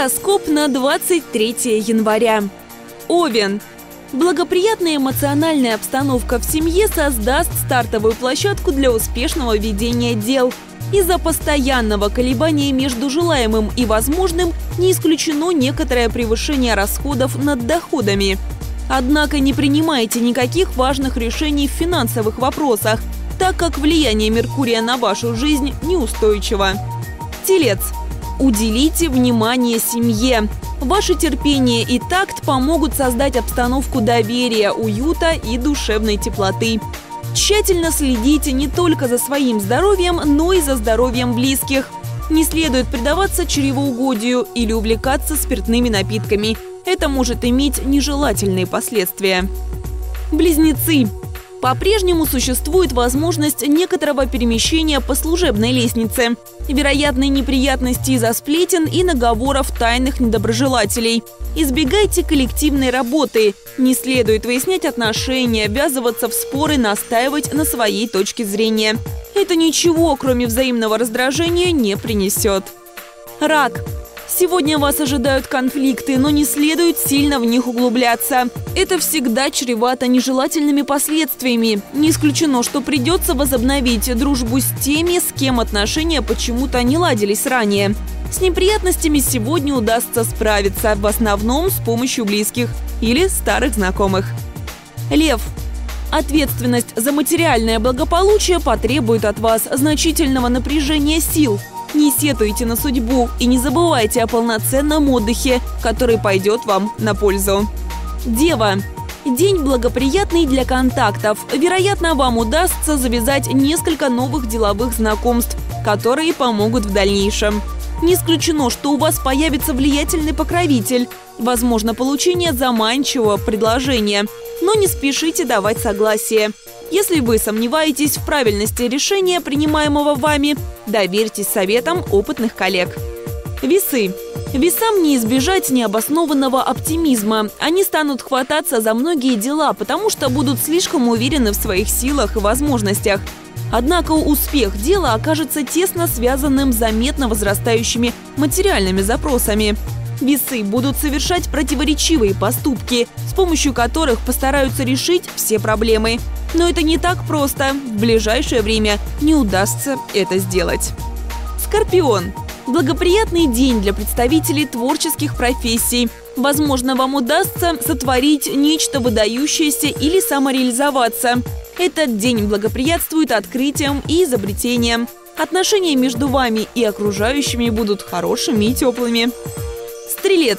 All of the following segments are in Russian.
Гороскоп на 23 января. Овен. Благоприятная эмоциональная обстановка в семье создаст стартовую площадку для успешного ведения дел. Из-за постоянного колебания между желаемым и возможным не исключено некоторое превышение расходов над доходами. Однако не принимайте никаких важных решений в финансовых вопросах, так как влияние Меркурия на вашу жизнь неустойчиво. Телец. Уделите внимание семье. Ваше терпение и такт помогут создать обстановку доверия, уюта и душевной теплоты. Тщательно следите не только за своим здоровьем, но и за здоровьем близких. Не следует предаваться чревоугодию или увлекаться спиртными напитками. Это может иметь нежелательные последствия. Близнецы. По-прежнему существует возможность некоторого перемещения по служебной лестнице. Вероятные неприятности из-за сплетен и наговоров тайных недоброжелателей. Избегайте коллективной работы. Не следует выяснять отношения, ввязываться в споры, настаивать на своей точке зрения. Это ничего, кроме взаимного раздражения, не принесет. Рак. Сегодня вас ожидают конфликты, но не следует сильно в них углубляться. Это всегда чревато нежелательными последствиями. Не исключено, что придется возобновить дружбу с теми, с кем отношения почему-то не ладились ранее. С неприятностями сегодня удастся справиться, в основном с помощью близких или старых знакомых. Лев. Ответственность за материальное благополучие потребует от вас значительного напряжения сил – не сетуйте на судьбу и не забывайте о полноценном отдыхе, который пойдет вам на пользу. Дева. День благоприятный для контактов. Вероятно, вам удастся завязать несколько новых деловых знакомств, которые помогут в дальнейшем. Не исключено, что у вас появится влиятельный покровитель. Возможно, получение заманчивого предложения. Но не спешите давать согласие. Если вы сомневаетесь в правильности решения, принимаемого вами, доверьтесь советам опытных коллег. Весы. Весам не избежать необоснованного оптимизма. Они станут хвататься за многие дела, потому что будут слишком уверены в своих силах и возможностях. Однако успех дела окажется тесно связанным с заметно возрастающими материальными запросами. Весы будут совершать противоречивые поступки, помощью которых постараются решить все проблемы. Но это не так просто. В ближайшее время не удастся это сделать. Скорпион. Благоприятный день для представителей творческих профессий. Возможно, вам удастся сотворить нечто выдающееся или самореализоваться. Этот день благоприятствует открытиям и изобретениям. Отношения между вами и окружающими будут хорошими и теплыми. Стрелец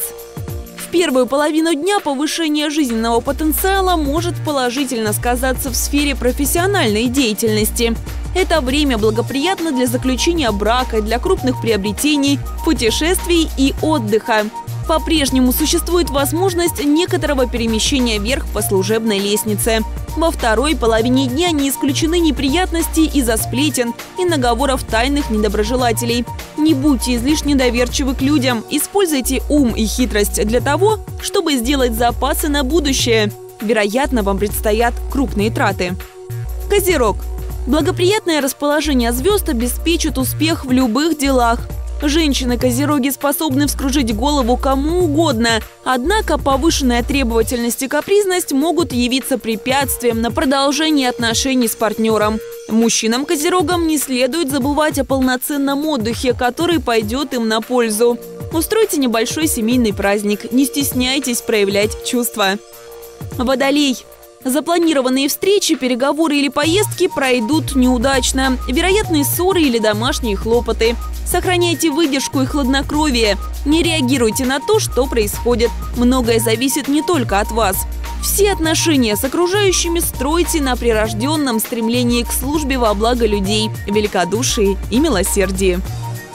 первую половину дня повышение жизненного потенциала может положительно сказаться в сфере профессиональной деятельности. Это время благоприятно для заключения брака, для крупных приобретений, путешествий и отдыха. По-прежнему существует возможность некоторого перемещения вверх по служебной лестнице. Во второй половине дня не исключены неприятности из-за сплетен и наговоров тайных недоброжелателей. Не будьте излишне доверчивы к людям, используйте ум и хитрость для того, чтобы сделать запасы на будущее. Вероятно, вам предстоят крупные траты. Козерог. Благоприятное расположение звезд обеспечит успех в любых делах. Женщины-козероги способны вскружить голову кому угодно, однако повышенная требовательность и капризность могут явиться препятствием на продолжение отношений с партнером. Мужчинам-козерогам не следует забывать о полноценном отдыхе, который пойдет им на пользу. Устройте небольшой семейный праздник, не стесняйтесь проявлять чувства. Водолей. Запланированные встречи, переговоры или поездки пройдут неудачно. Вероятные ссоры или домашние хлопоты. Сохраняйте выдержку и хладнокровие. Не реагируйте на то, что происходит. Многое зависит не только от вас. Все отношения с окружающими стройте на прирожденном стремлении к службе во благо людей, великодушии и милосердии.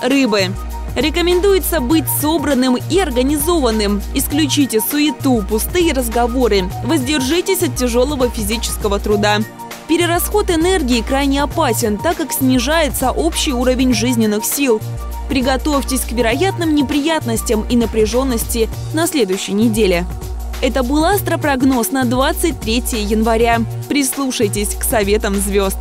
Рыбы. Рекомендуется быть собранным и организованным. Исключите суету, пустые разговоры. Воздержитесь от тяжелого физического труда. Перерасход энергии крайне опасен, так как снижается общий уровень жизненных сил. Приготовьтесь к вероятным неприятностям и напряженности на следующей неделе. Это был астропрогноз на 23 января. Прислушайтесь к советам звезд.